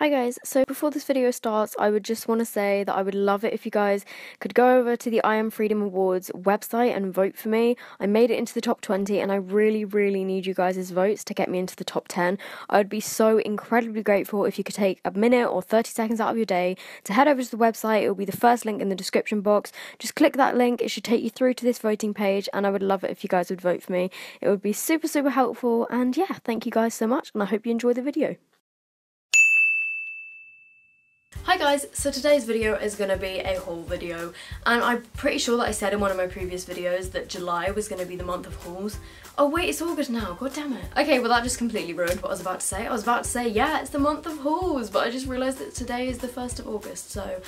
Hi guys, so before this video starts, I would just want to say that I would love it if you guys could go over to the I Am Freedom Awards website and vote for me. I made it into the top 20 and I really, really need you guys' votes to get me into the top 10. I would be so incredibly grateful if you could take a minute or 30 seconds out of your day to head over to the website. It will be the first link in the description box. Just click that link, it should take you through to this voting page, and I would love it if you guys would vote for me. It would be super, super helpful, and yeah, thank you guys so much, and I hope you enjoy the video. Hi guys, so today's video is going to be a haul video and I'm pretty sure that I said in one of my previous videos that July was going to be the month of hauls. Oh wait, it's August now, god damn it. Okay, well that just completely ruined what I was about to say. I was about to say, yeah, it's the month of hauls, but I just realised that today is the 1st of August, so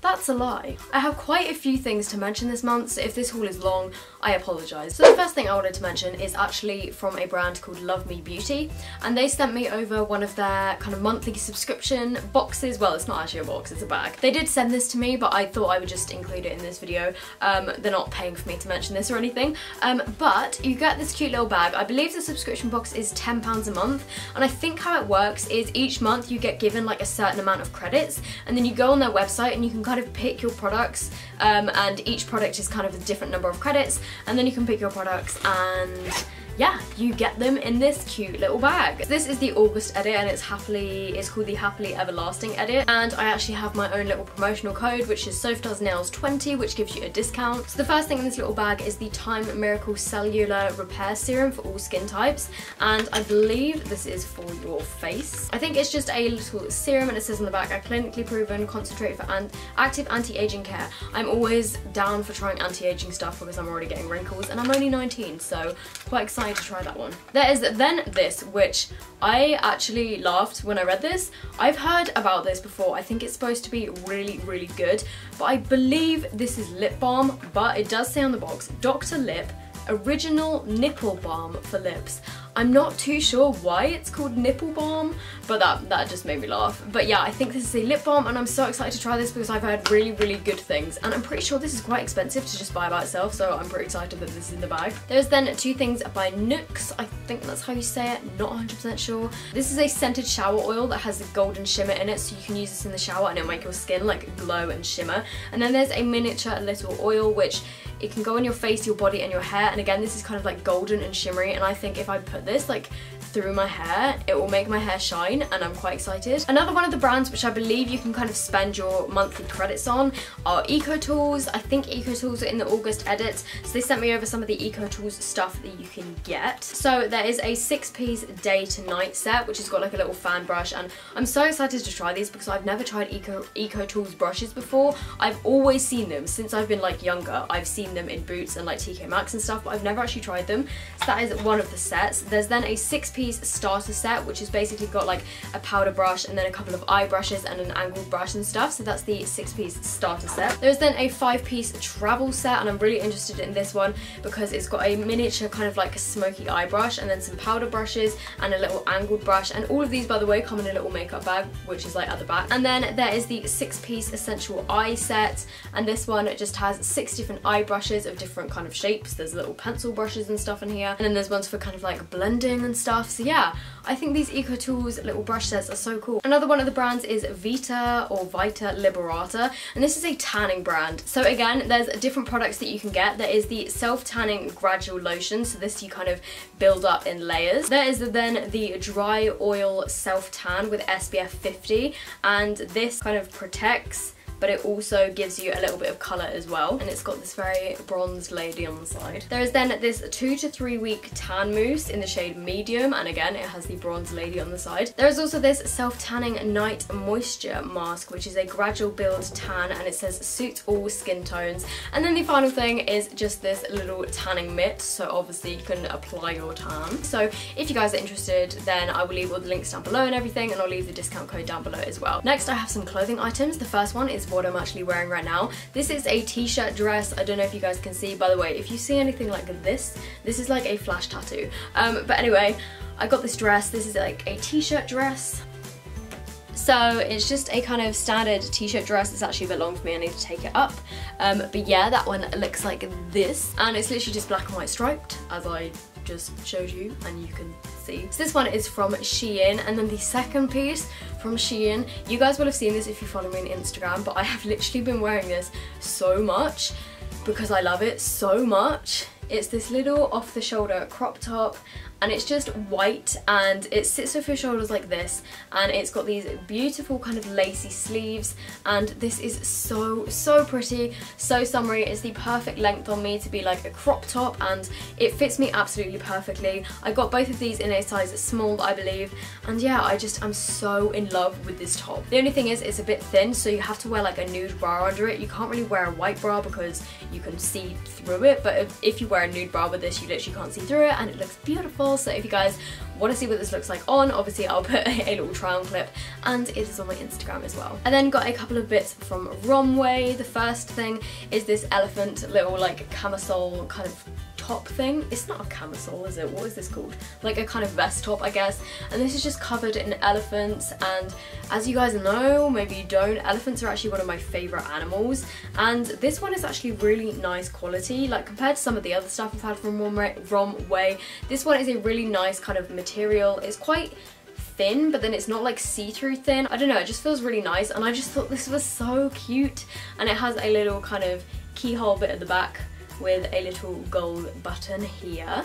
that's a lie. I have quite a few things to mention this month, so if this haul is long, I apologise. So the first thing I wanted to mention is actually from a brand called Love Me Beauty, and they sent me over one of their kind of monthly subscription boxes. Well, it's not actually a box, it's a bag. They did send this to me, but I thought I would just include it in this video. Um, they're not paying for me to mention this or anything. Um, but you get this cute little bag. I believe the subscription box is £10 a month, and I think how it works is each month you get given like a certain amount of credits, and then you go on their website and you can kind of pick your products um, and each product is kind of a different number of credits and then you can pick your products and yeah, you get them in this cute little bag. This is the August edit and it's happily, it's called the Happily Everlasting edit. And I actually have my own little promotional code, which is Soph Does Nails 20, which gives you a discount. So the first thing in this little bag is the Time Miracle Cellular Repair Serum for all skin types. And I believe this is for your face. I think it's just a little serum and it says on the back, a clinically proven concentrate for an active anti-aging care. I'm always down for trying anti-aging stuff because I'm already getting wrinkles and I'm only 19, so quite excited to try that one. There is then this, which I actually laughed when I read this. I've heard about this before. I think it's supposed to be really, really good, but I believe this is lip balm, but it does say on the box, Dr. Lipp Original Nipple Balm for Lips. I'm not too sure why it's called nipple balm, but that, that just made me laugh. But yeah, I think this is a lip balm and I'm so excited to try this because I've heard really, really good things. And I'm pretty sure this is quite expensive to just buy by itself, so I'm pretty excited that this is in the bag. There's then two things by Nuxe, I think that's how you say it, not 100% sure. This is a scented shower oil that has a golden shimmer in it, so you can use this in the shower and it'll make your skin like glow and shimmer. And then there's a miniature little oil, which it can go on your face, your body and your hair and again this is kind of like golden and shimmery and I think if I put this like through my hair it will make my hair shine and I'm quite excited. Another one of the brands which I believe you can kind of spend your monthly credits on are EcoTools. I think EcoTools are in the August edit so they sent me over some of the EcoTools stuff that you can get. So there is a six piece day to night set which has got like a little fan brush and I'm so excited to try these because I've never tried Eco EcoTools brushes before. I've always seen them since I've been like younger. I've seen them in Boots and like TK Maxx and stuff but I've never actually tried them. So that is one of the sets. There's then a six piece starter set which has basically got like a powder brush and then a couple of eye brushes and an angled brush and stuff so that's the six piece starter set. There's then a five piece travel set and I'm really interested in this one because it's got a miniature kind of like a smoky eye brush and then some powder brushes and a little angled brush and all of these by the way come in a little makeup bag which is like at the back and then there is the six piece essential eye set and this one just has six different eye brushes of different kind of shapes there's little pencil brushes and stuff in here and then there's ones for kind of like blending and stuff so yeah I think these EcoTools little brush sets are so cool. Another one of the brands is Vita or Vita Liberata and this is a tanning brand. So again there's different products that you can get. There is the self-tanning gradual lotion so this you kind of build up in layers. There is then the dry oil self-tan with SPF 50 and this kind of protects but it also gives you a little bit of colour as well. And it's got this very bronzed lady on the side. There is then this two to three week tan mousse in the shade medium. And again, it has the bronze lady on the side. There is also this self-tanning night moisture mask, which is a gradual build tan and it says suits all skin tones. And then the final thing is just this little tanning mitt. So obviously you can apply your tan. So if you guys are interested, then I will leave all the links down below and everything and I'll leave the discount code down below as well. Next, I have some clothing items. The first one is what I'm actually wearing right now. This is a t-shirt dress. I don't know if you guys can see. By the way, if you see anything like this, this is like a flash tattoo. Um, but anyway, I got this dress. This is like a t-shirt dress. So it's just a kind of standard t-shirt dress. It's actually a bit long for me, I need to take it up. Um, but yeah, that one looks like this. And it's literally just black and white striped, as I just showed you and you can see. So this one is from Shein and then the second piece from Shein, you guys will have seen this if you follow me on Instagram but I have literally been wearing this so much because I love it so much. It's this little off the shoulder crop top and it's just white and it sits off your shoulders like this and it's got these beautiful kind of lacy sleeves and this is so so pretty so summery. It's the perfect length on me to be like a crop top and it fits me absolutely perfectly. I got both of these in a size small I believe and yeah I just I'm so in love with this top. The only thing is it's a bit thin so you have to wear like a nude bra under it. You can't really wear a white bra because you can see through it but if, if you wear a nude bra with this you literally can't see through it and it looks beautiful so if you guys want to see what this looks like on obviously I'll put a, little on clip and it is on my Instagram as well. I then got a couple of bits from Romwe. The first thing is this elephant little like camisole kind of top thing. It's not a camisole, is it? What is this called? Like a kind of vest top, I guess. And this is just covered in elephants. And as you guys know, maybe you don't, elephants are actually one of my favorite animals. And this one is actually really nice quality. Like compared to some of the other stuff I've had from Romwe, this one is a really nice kind of material. It's quite thin but then it's not like see-through thin I don't know it just feels really nice and I just thought this was so cute and it has a little kind of keyhole bit at the back with a little gold button here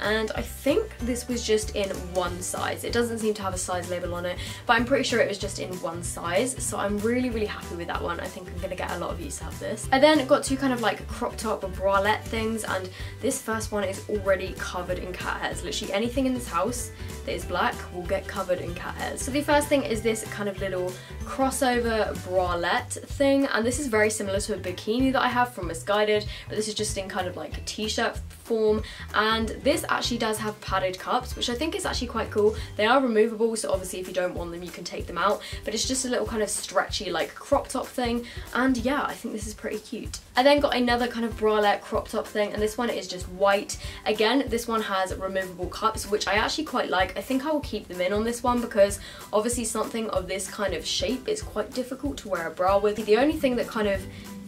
and I think this was just in one size. It doesn't seem to have a size label on it, but I'm pretty sure it was just in one size, so I'm really, really happy with that one. I think I'm gonna get a lot of use out of this. I then got two kind of like crop top bralette things, and this first one is already covered in cat hairs. Literally anything in this house that is black will get covered in cat hairs. So the first thing is this kind of little crossover bralette thing, and this is very similar to a bikini that I have from Missguided, but this is just in kind of like a t-shirt form, and this actually does have padded cups, which I think is actually quite cool. They are removable, so obviously if you don't want them, you can take them out, but it's just a little kind of stretchy like crop top thing. And yeah, I think this is pretty cute. I then got another kind of bralette crop top thing, and this one is just white. Again, this one has removable cups, which I actually quite like. I think I will keep them in on this one because obviously something of this kind of shape is quite difficult to wear a bra with. The only thing that kind of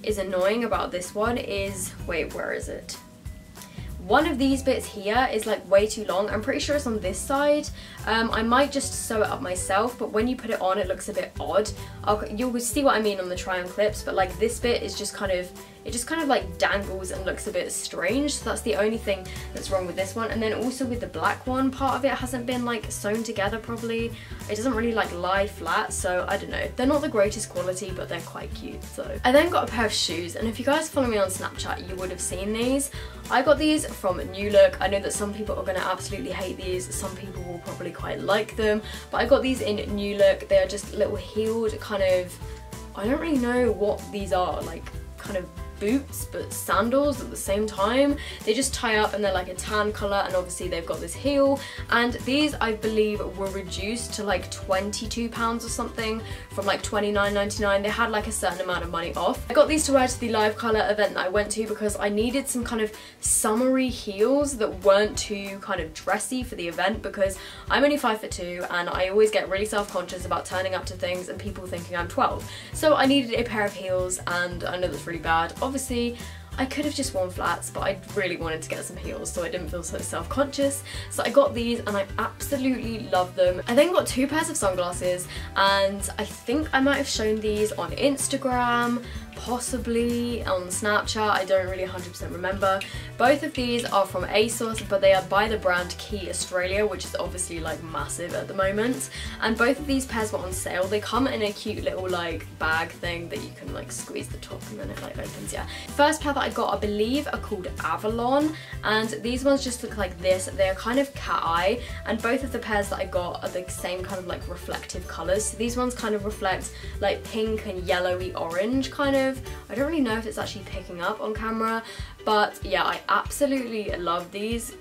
is annoying about this one is, wait, where is it? One of these bits here is like way too long. I'm pretty sure it's on this side. Um, I might just sew it up myself, but when you put it on, it looks a bit odd. I'll, you'll see what I mean on the try on clips, but like this bit is just kind of it just kind of like dangles and looks a bit strange so that's the only thing that's wrong with this one. And then also with the black one part of it hasn't been like sewn together properly. It doesn't really like lie flat so I don't know. They're not the greatest quality but they're quite cute so. I then got a pair of shoes and if you guys follow me on Snapchat you would have seen these. I got these from New Look. I know that some people are going to absolutely hate these. Some people will probably quite like them but I got these in New Look. They are just little heeled kind of I don't really know what these are like kind of boots but sandals at the same time. They just tie up and they're like a tan colour and obviously they've got this heel and these I believe were reduced to like £22 or something from like $29.99. They had like a certain amount of money off. I got these to wear to the live colour event that I went to because I needed some kind of summery heels that weren't too kind of dressy for the event because I'm only 5 foot 2 and I always get really self-conscious about turning up to things and people thinking I'm 12. So I needed a pair of heels and I know that's really bad obviously I could have just worn flats but I really wanted to get some heels so I didn't feel so self-conscious so I got these and I absolutely love them. I then got two pairs of sunglasses and I think I might have shown these on Instagram possibly on Snapchat, I don't really 100% remember. Both of these are from ASOS, but they are by the brand Quay Australia, which is obviously like massive at the moment. And both of these pairs were on sale. They come in a cute little like bag thing that you can like squeeze the top and then it like opens, yeah. First pair that I got, I believe, are called Avalon, and these ones just look like this. They're kind of cat eye, and both of the pairs that I got are the same kind of like reflective colours. So these ones kind of reflect like pink and yellowy orange kind of I don't really know if it's actually picking up on camera, but yeah, I absolutely love these.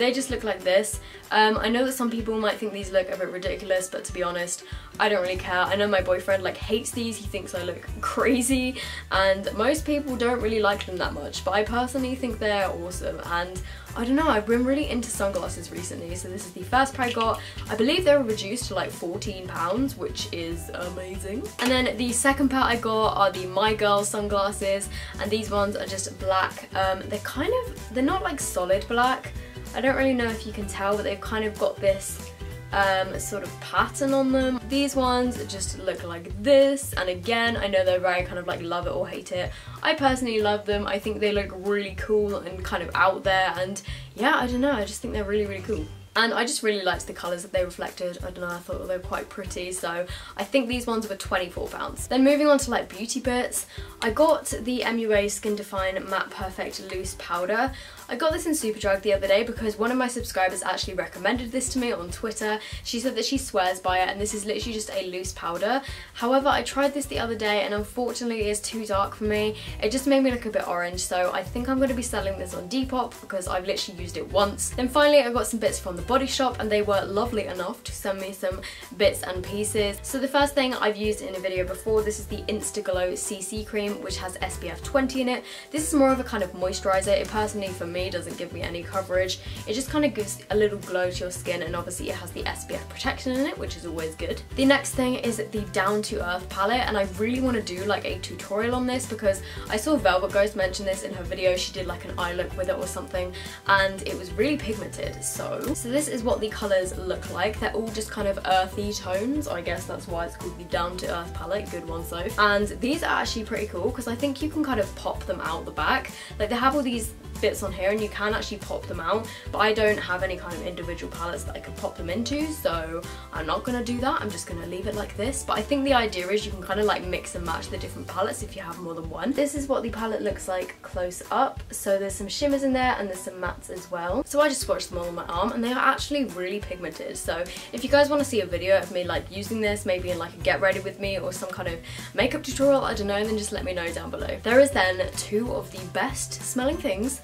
They just look like this. Um, I know that some people might think these look a bit ridiculous, but to be honest, I don't really care. I know my boyfriend like hates these, he thinks I look crazy, and most people don't really like them that much, but I personally think they're awesome, and I don't know, I've been really into sunglasses recently, so this is the first pair I got. I believe they were reduced to like £14, which is amazing. And then the second pair I got are the My Girl sunglasses, and these ones are just black. Um, they're kind of, they're not like solid black, I don't really know if you can tell but they've kind of got this um, sort of pattern on them. These ones just look like this and again I know they're very kind of like love it or hate it. I personally love them. I think they look really cool and kind of out there and yeah I don't know I just think they're really really cool and I just really liked the colours that they reflected. I don't know, I thought they were quite pretty, so I think these ones were £24. Then moving on to like beauty bits, I got the MUA Skin Define Matte Perfect Loose Powder. I got this in Superdrug the other day because one of my subscribers actually recommended this to me on Twitter. She said that she swears by it and this is literally just a loose powder. However, I tried this the other day and unfortunately it's too dark for me. It just made me look a bit orange, so I think I'm going to be selling this on Depop because I've literally used it once. Then finally I got some bits from the Body Shop and they were lovely enough to send me some bits and pieces. So the first thing I've used in a video before, this is the Instaglow CC cream which has SPF 20 in it. This is more of a kind of moisturiser. It personally for me doesn't give me any coverage. It just kind of gives a little glow to your skin and obviously it has the SPF protection in it which is always good. The next thing is the Down to Earth palette and I really want to do like a tutorial on this because I saw Velvet Ghost mention this in her video. She did like an eye look with it or something and it was really pigmented so. So this is what the colours look like. They're all just kind of earthy tones. I guess that's why it's called the Down to Earth palette. Good one, so. And these are actually pretty cool because I think you can kind of pop them out the back. Like they have all these bits on here and you can actually pop them out but I don't have any kind of individual palettes that I can pop them into so I'm not going to do that. I'm just going to leave it like this. But I think the idea is you can kind of like mix and match the different palettes if you have more than one. This is what the palette looks like close up. So there's some shimmers in there and there's some mattes as well. So I just swatched them all on my arm and they are actually really pigmented. So if you guys want to see a video of me like using this maybe in like a get ready with me or some kind of makeup tutorial I don't know then just let me know down below. There is then two of the best smelling things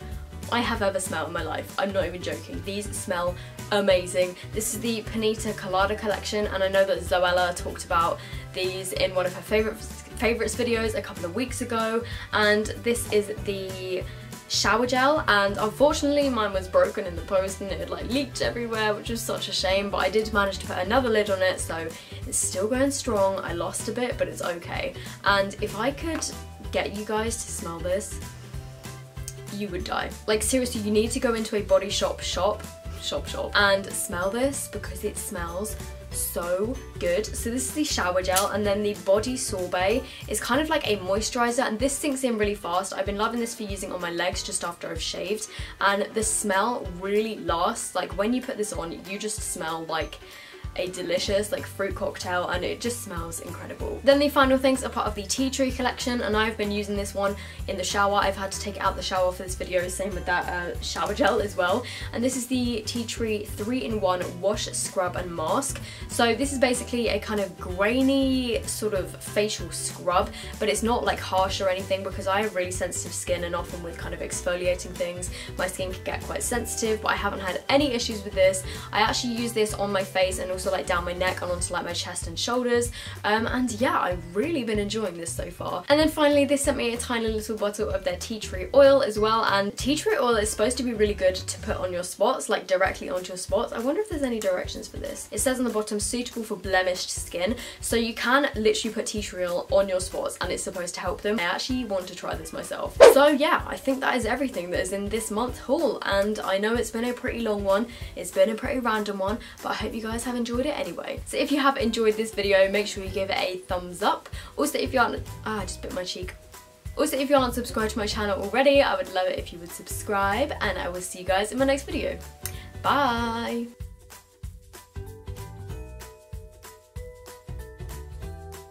I have ever smelled in my life. I'm not even joking. These smell amazing. This is the Pinita Colada collection and I know that Zoella talked about these in one of her favorite favorites videos a couple of weeks ago and this is the shower gel and unfortunately mine was broken in the post and it had like leaked everywhere which was such a shame but I did manage to put another lid on it so it's still going strong I lost a bit but it's okay and if I could get you guys to smell this you would die. Like seriously, you need to go into a body shop shop, shop shop, and smell this because it smells so good. So this is the shower gel and then the body sorbet is kind of like a moisturizer and this sinks in really fast. I've been loving this for using on my legs just after I've shaved and the smell really lasts. Like when you put this on, you just smell like a delicious like fruit cocktail and it just smells incredible. Then the final things are part of the tea tree collection and I've been using this one in the shower. I've had to take it out the shower for this video, same with that uh, shower gel as well. And this is the tea tree 3-in-1 wash, scrub and mask. So this is basically a kind of grainy sort of facial scrub but it's not like harsh or anything because I have really sensitive skin and often with kind of exfoliating things my skin can get quite sensitive but I haven't had any issues with this. I actually use this on my face and also also like down my neck and onto like my chest and shoulders. Um, and yeah I've really been enjoying this so far. And then finally they sent me a tiny little bottle of their tea tree oil as well. And tea tree oil is supposed to be really good to put on your spots like directly onto your spots. I wonder if there's any directions for this. It says on the bottom suitable for blemished skin. So you can literally put tea tree oil on your spots and it's supposed to help them. I actually want to try this myself. So yeah I think that is everything that is in this month haul. And I know it's been a pretty long one. It's been a pretty random one but I hope you guys have enjoyed enjoyed it anyway. So if you have enjoyed this video, make sure you give it a thumbs up. Also, if you aren't... Ah, I just bit my cheek. Also, if you aren't subscribed to my channel already, I would love it if you would subscribe, and I will see you guys in my next video. Bye!